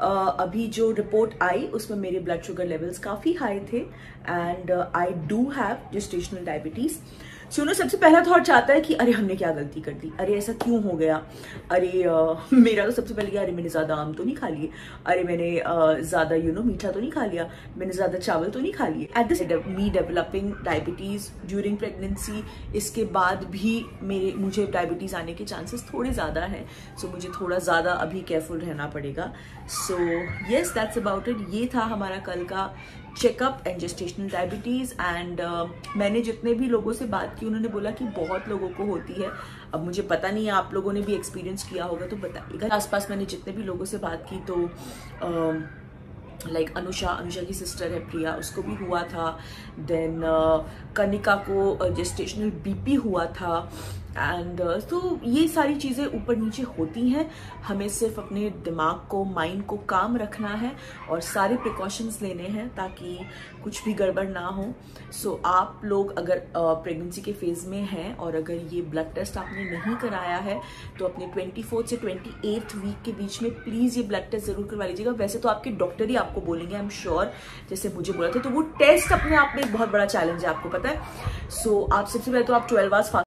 अभी जो रिपोर्ट आई, उसमें मेरे ब्लड शुगर लेवल्स काफ़ी हाई थे and I do have gestational diabetes सुनो सबसे पहला थॉट चाहता है कि अरे हमने क्या गलती कर दी? अरे ऐसा क्यों हो गया? अरे आ, मेरा तो सबसे पहले अरे मैंने ज़्यादा आम तो नहीं खा लिए? अरे मैंने ज़्यादा यू नो मीठा तो नहीं खा लिया? मैंने ज़्यादा चावल तो नहीं खा लिए? At this me developing diabetes during pregnancy इसके बाद भी मेरे मुझे डायबिटीज़ आने के चांसेस थोड़े ज़्यादा हैं। सो so, मुझे थोड़ा ज़्यादा अभी केयरफुल रहना पड़ेगा। So yes that's about it ये था हमारा कल का checkup and gestational diabetes and मैंने जितने भी लोगों से बात की, उन्होंने बोला कि बहुत लोगों को होती है। अब मुझे पता नहीं है आप लोगों ने भी एक्सपीरियंस किया होगा तो बताइएगा। आसपास मैंने जितने भी लोगों से बात की तो लाइक uh, अनुषा अनुषा की सिस्टर है प्रिया उसको भी हुआ था। देन uh, कनिका को जेस्टेशनल uh, बीपी हुआ था। एंड तो uh, ये सारी चीज़ें ऊपर नीचे होती हैं। हमें सिर्फ़ अपने दिमाग को माइंड को काम रखना है और सारे प्रिकॉशंस लेने हैं ताकि कुछ भी गड़बड़ ना हो। सो so, आप लोग अगर प्रेगनेंसी uh, के फ़ेज़ में हैं और अगर ये ब्लड टेस्ट आपने नहीं कराया है तो अपने ट्वेंटी से ट्वेंटी वीक के बीच में प्लीज़ ये ब्लड टेस्ट ज़रूर करवा लीजिएगा। वैसे तो आपके डॉक्टर ही आपको बोलेंगे आई एम श्योर जैसे मुझे बोला था तो वो टेस्ट अपने आप में एक बहुत बड़ा चैलेंज है आपको पता है? सो so, आप सबसे पहले तो आप ट्वेल्व आवर्स